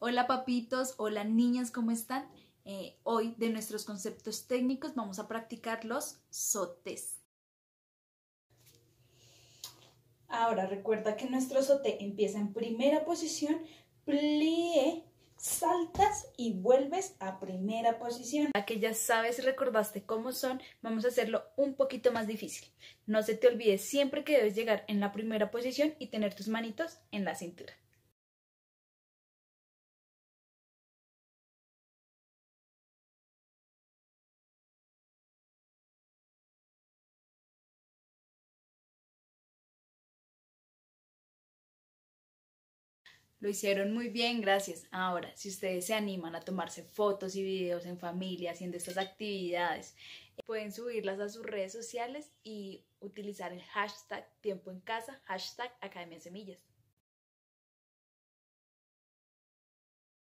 Hola papitos, hola niñas, ¿cómo están? Eh, hoy de nuestros conceptos técnicos vamos a practicar los sotes. Ahora recuerda que nuestro sote empieza en primera posición, plie, saltas y vuelves a primera posición. Ya que ya sabes y recordaste cómo son, vamos a hacerlo un poquito más difícil. No se te olvide siempre que debes llegar en la primera posición y tener tus manitos en la cintura. Lo hicieron muy bien, gracias. Ahora, si ustedes se animan a tomarse fotos y videos en familia haciendo estas actividades, pueden subirlas a sus redes sociales y utilizar el hashtag tiempo en casa, hashtag Academia Semillas.